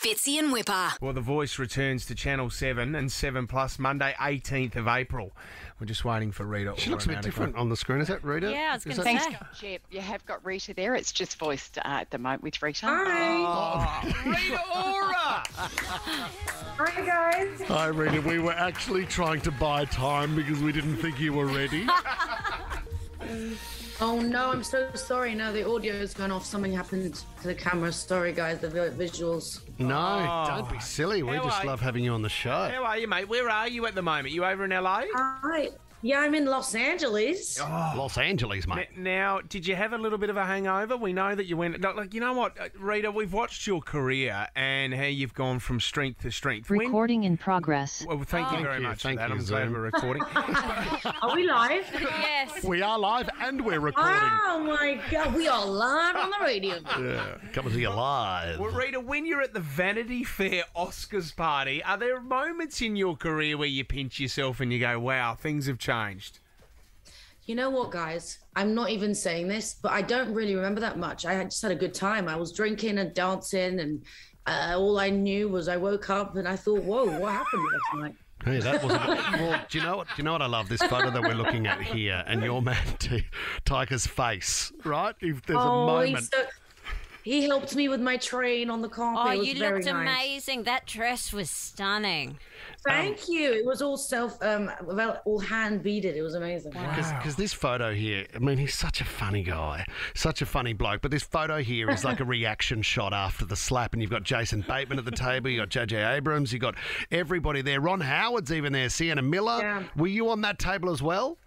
Fitzy and Whipper. Well, The Voice returns to Channel 7 and 7 Plus Monday, 18th of April. We're just waiting for Rita. She looks a bit different on the screen. Is that Rita? Yeah, I was going to that- say. Thanks, Jeb. You have got Rita there. It's just voiced uh, at the moment with Rita. Oh, Rita Ora! Hi guys. Hi, Rita. We were actually trying to buy time because we didn't think you were ready. Oh no, I'm so sorry. No, the audio's gone off. Something happened to the camera. Sorry guys, the visuals. No, oh. don't be silly. We How just are love having you on the show. How are you, mate? Where are you at the moment? You over in LA? Hi. Yeah, I'm in Los Angeles. Los Angeles, mate. N- Now, did you have a little bit of a hangover? We know that you went. no, Like, you know what, uh, Rita? We've watched your career and how you've gone from strength to strength. When- Recording in progress. well, thank you Thank very you, much thank for that. you, I'm glad we're recording. Are we live? Yes. We are live and we're recording. Oh my god, we are live on the radio. Yeah, coming to you live. well, Rita, when you're at the Vanity Fair Oscars party, are there moments in your career where you pinch yourself and you go, "Wow, things have changed"? You know what, guys? I'm not even saying this, but I don't really remember that much. I just had a good time. I was drinking and dancing, and uh, all I knew was I woke up and I thought, "Whoa, what happened last night?" Hey, that was well. Do you know what? Do you know what I love? This photo that we're looking at here, and your man T- Taika's face, right? If there's a oh, he's moment, so, he helped me with my train on the carpet. Oh, it was you very looked nice. amazing. That dress was stunning. Thank you. It was all self, um, well, all hand beaded. It was amazing. because this photo here, I mean, he's such a funny guy, such a funny bloke. But this photo here is like a reaction shot after the slap, and you've got Jason Bateman at the table, you got JJ Abrams, you got everybody there. Ron Howard's even there. Sienna Miller. Yeah. Were you on that table as well?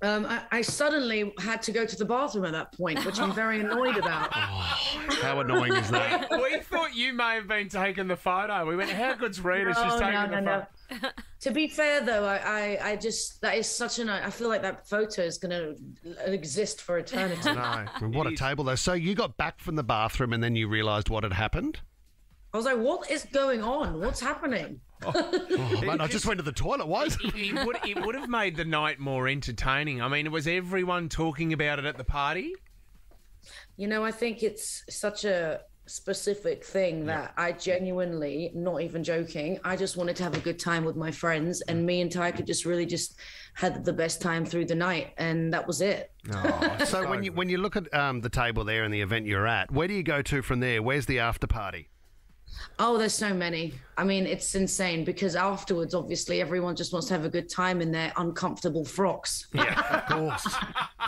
Um, I, I suddenly had to go to the bathroom at that point, which I'm very annoyed about. How annoying is that? we thought you may have been taking the photo. We went, "How good's Rita? She's No, taking no, the no, photo." to be fair, though, I, I, I just that is such an. I feel like that photo is going to exist for eternity. No, And what a table though. So you got back from the bathroom, and then you realised what had happened. I was like, "What is going on? What's happening?" Oh, man, I just went to the toilet. Why is It, it would it would have made the night more entertaining. I mean, was everyone talking about it at the party? You know, I think it's such a specific thing that I genuinely, not even joking, I just wanted to have a good time with my friends, and me and Taika just really just had the best time through the night, and that was it. so when you when you look at um, the table there and the event you're at, where do you go to from there? Where's the after party? Oh, there's so many. I mean, it's insane because afterwards, obviously, everyone just wants to have a good time in their uncomfortable frocks. Yeah, of course.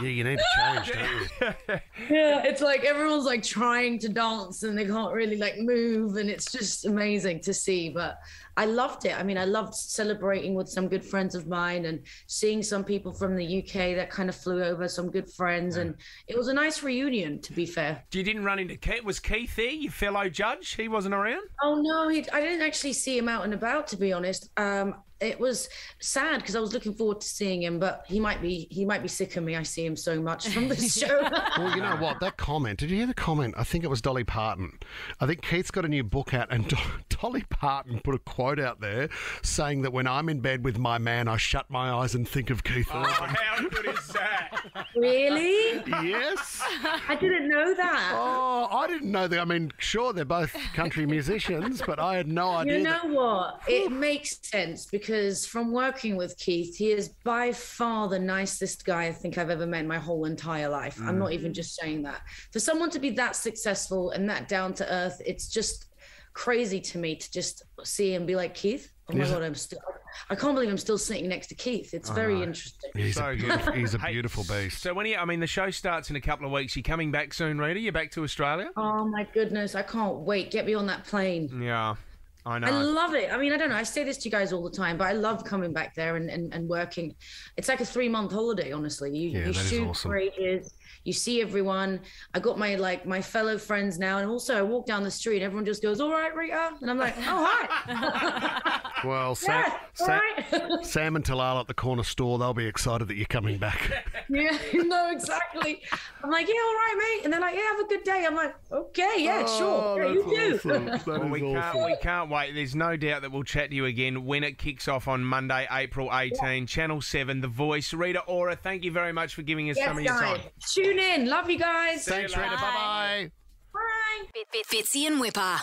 yeah, you need to change, don't you? Yeah, it's like everyone's like trying to dance and they can't really like move, and it's just amazing to see. But I loved it. I mean, I loved celebrating with some good friends of mine and seeing some people from the UK that kind of flew over, some good friends, and it was a nice reunion. To be fair. You didn't run into Keith. Was Keith there, your fellow judge? He wasn't around. Oh no, he, I didn't actually see him out and about. To be honest, um, it was sad because I was looking forward to seeing him, but he might be he might be sick of me. I see him so much from the show. Well, you know what? That comment. Did you hear the comment? I think it was Dolly Parton. I think Keith's got a new book out, and Do- Dolly Parton put a quote out there saying that when I'm in bed with my man, I shut my eyes and think of Keith Oh, Urban. how good is that? really? yes. I didn't know that. Oh, I didn't know that. I mean, sure, they're both country musicians, but I had no idea. You that- know what? It makes sense because from working with Keith, he is by far the nicest guy I think I've ever met in my whole entire life. I'm not mm. even just saying that. For someone to be that successful and that down to earth, it's just crazy to me to just see him be like Keith. Oh my Is god, I'm still I can't believe I'm still sitting next to Keith. It's very know. interesting. He's, So a beautiful, he's a Hey, beast. So when you, I mean, the show starts in a couple of weeks. You coming back soon, Rita? You back to Australia? Oh my goodness, I can't wait. Get me on that plane. Yeah, I know. I love it. I mean, I don't know. I say this to you guys all the time, but I love coming back there and, and, and working. It's like a three month holiday, honestly. You, Yeah, you that is shoot awesome. for ages. You see everyone. I got my like my fellow friends now, and also I walk down the street. and Everyone just goes, "All right, Rita," and I'm like, "Oh hi." Well, Sam, yeah, all Sam, right. Sam and Talal at the corner store, they'll be excited that you're coming back. yeah, no, exactly. I'm like, "Yeah, all right, mate," and they're like, "Yeah, have a good day." I'm like, "Okay, yeah, Oh, sure, yeah, you do." Well, we can't, we can't wait. There's no doubt that we'll chat to you again when it kicks off on Monday, April 18, Channel 7, The Voice. Rita Ora, thank you very much for giving us yes, some of your guys. time. Tune in. Love you guys. Thanks, Rita. Bye bye. Bye. Fitzy and Whipper.